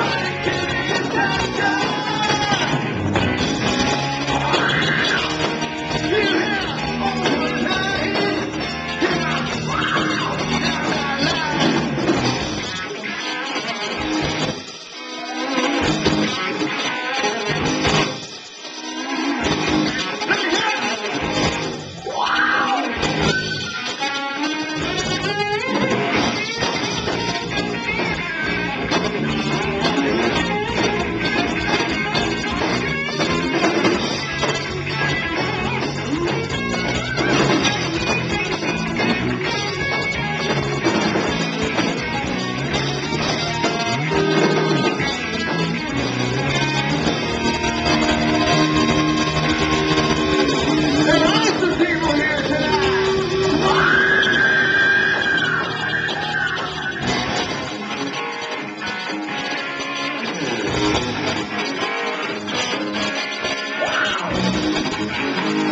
America! Música